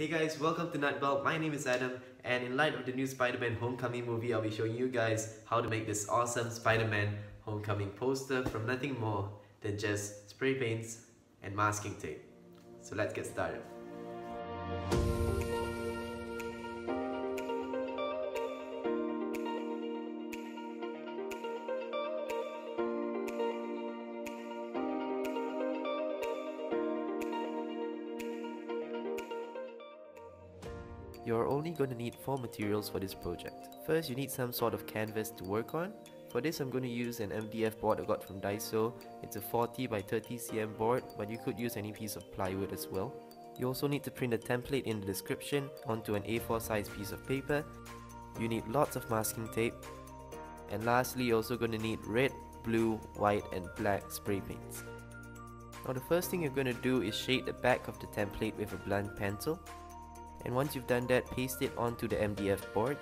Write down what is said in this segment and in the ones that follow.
Hey guys, welcome to NutBulb. My name is Adam, and in light of the new Spider-Man Homecoming movie, I'll be showing you guys how to make this awesome Spider-Man Homecoming poster from nothing more than just spray paints and masking tape. So let's get started. You're only going to need 4 materials for this project. First, you need some sort of canvas to work on. For this, I'm going to use an MDF board I got from Daiso. It's a 40 by 30 cm board, but you could use any piece of plywood as well. You also need to print a template in the description onto an A4 size piece of paper. You need lots of masking tape. And lastly, you're also going to need red, blue, white and black spray paints. Now the first thing you're going to do is shade the back of the template with a blunt pencil and once you've done that paste it onto the MDF board.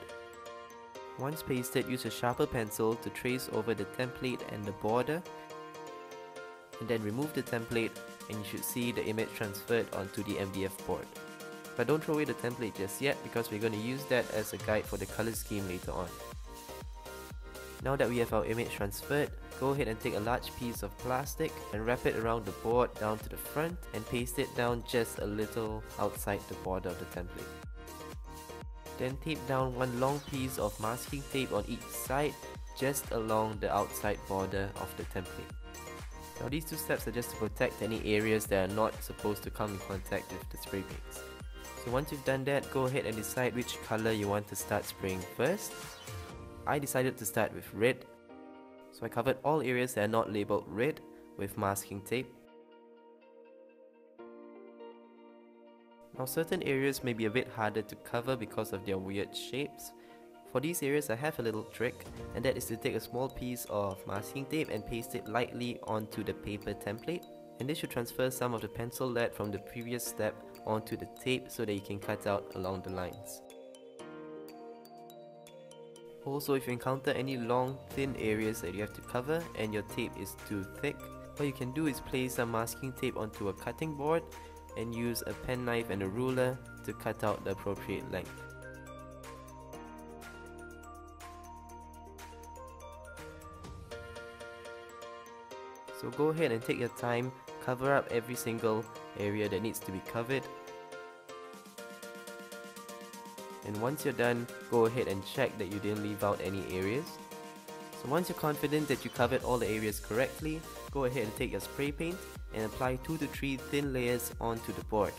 Once pasted use a sharper pencil to trace over the template and the border and then remove the template and you should see the image transferred onto the MDF board. But don't throw away the template just yet because we're going to use that as a guide for the color scheme later on. Now that we have our image transferred, go ahead and take a large piece of plastic and wrap it around the board down to the front and paste it down just a little outside the border of the template. Then tape down one long piece of masking tape on each side just along the outside border of the template. Now these two steps are just to protect any areas that are not supposed to come in contact with the spray paints. So once you've done that, go ahead and decide which color you want to start spraying first I decided to start with red. So I covered all areas that are not labeled red with masking tape. Now certain areas may be a bit harder to cover because of their weird shapes. For these areas I have a little trick and that is to take a small piece of masking tape and paste it lightly onto the paper template and this should transfer some of the pencil lead from the previous step onto the tape so that you can cut out along the lines. Also, if you encounter any long, thin areas that you have to cover and your tape is too thick, what you can do is place some masking tape onto a cutting board and use a penknife and a ruler to cut out the appropriate length. So go ahead and take your time, cover up every single area that needs to be covered and once you're done, go ahead and check that you didn't leave out any areas. So once you're confident that you covered all the areas correctly, go ahead and take your spray paint and apply 2 to 3 thin layers onto the board.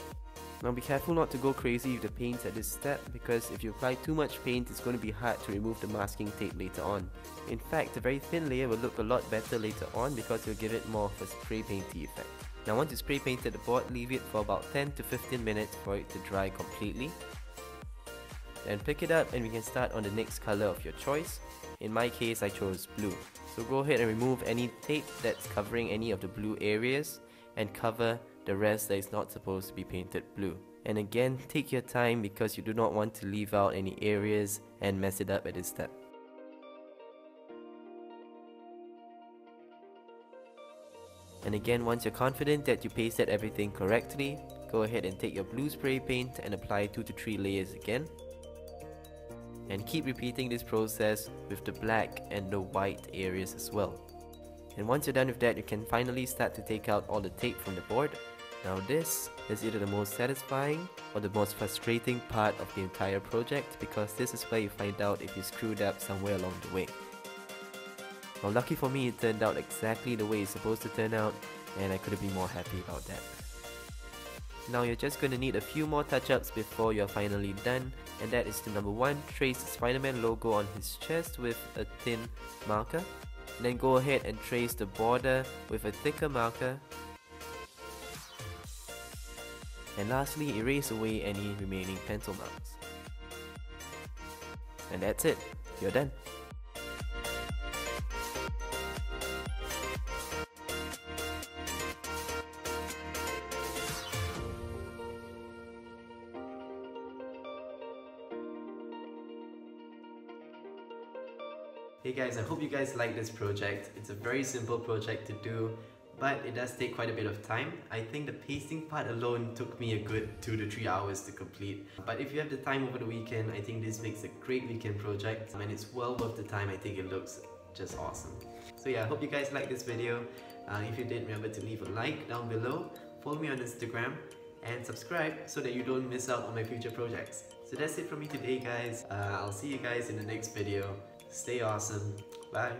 Now be careful not to go crazy with the paints at this step because if you apply too much paint it's going to be hard to remove the masking tape later on. In fact, a very thin layer will look a lot better later on because you'll give it more of a spray painty effect. Now once you spray painted the board, leave it for about 10 to 15 minutes for it to dry completely then pick it up and we can start on the next color of your choice. In my case, I chose blue. So go ahead and remove any tape that's covering any of the blue areas and cover the rest that is not supposed to be painted blue. And again, take your time because you do not want to leave out any areas and mess it up at this step. And again, once you're confident that you pasted everything correctly, go ahead and take your blue spray paint and apply 2 to 3 layers again and keep repeating this process with the black and the white areas as well. And once you're done with that, you can finally start to take out all the tape from the board. Now this is either the most satisfying or the most frustrating part of the entire project because this is where you find out if you screwed up somewhere along the way. Well lucky for me it turned out exactly the way it's supposed to turn out and I couldn't be more happy about that. Now you're just going to need a few more touch-ups before you're finally done and that is to number 1, trace the Spider-Man logo on his chest with a thin marker. Then go ahead and trace the border with a thicker marker. And lastly, erase away any remaining pencil marks. And that's it, you're done. Hey guys, I hope you guys like this project. It's a very simple project to do, but it does take quite a bit of time. I think the pasting part alone took me a good 2 to 3 hours to complete. But if you have the time over the weekend, I think this makes a great weekend project and it's well worth the time. I think it looks just awesome. So yeah, I hope you guys like this video. Uh, if you did, remember to leave a like down below, follow me on Instagram, and subscribe so that you don't miss out on my future projects. So that's it from me today guys. Uh, I'll see you guys in the next video. Stay awesome. Bye.